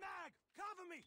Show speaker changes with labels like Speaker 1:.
Speaker 1: mag! Cover me!